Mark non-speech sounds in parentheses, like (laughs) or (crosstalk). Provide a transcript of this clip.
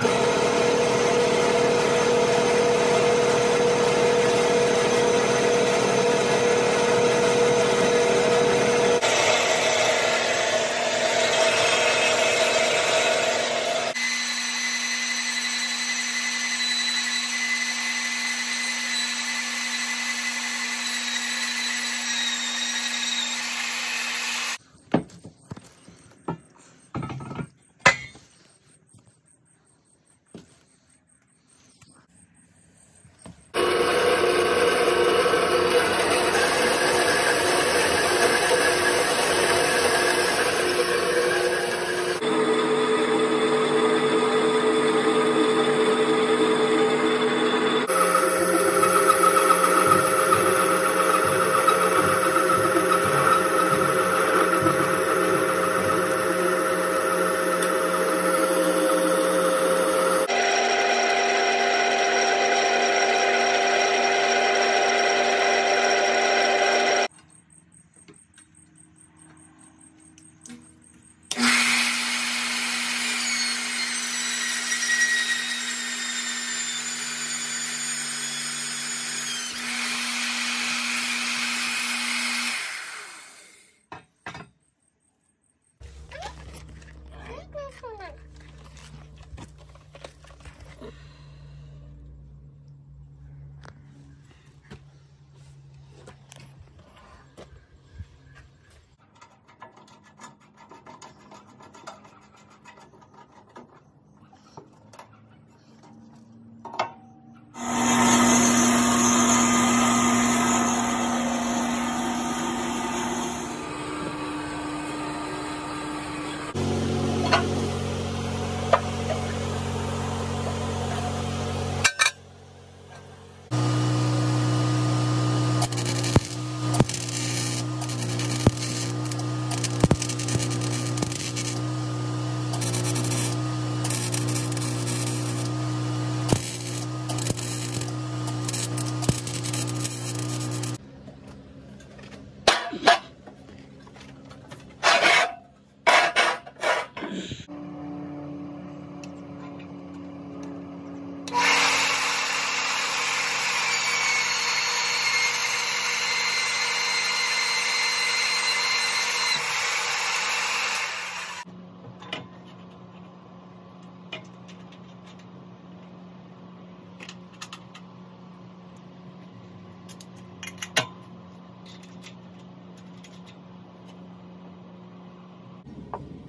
Go! (laughs) you